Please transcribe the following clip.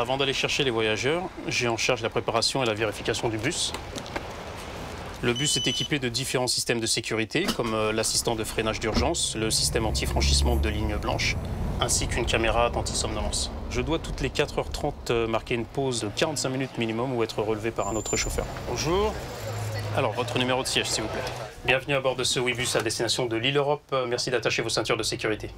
Avant d'aller chercher les voyageurs, j'ai en charge la préparation et la vérification du bus. Le bus est équipé de différents systèmes de sécurité, comme euh, l'assistant de freinage d'urgence, le système anti-franchissement de ligne blanche, ainsi qu'une caméra d'anti-somnolence. Je dois toutes les 4h30 euh, marquer une pause de 45 minutes minimum ou être relevé par un autre chauffeur. Bonjour. Alors, votre numéro de siège, s'il vous plaît. Bienvenue à bord de ce Webus à destination de l'île Europe. Euh, merci d'attacher vos ceintures de sécurité.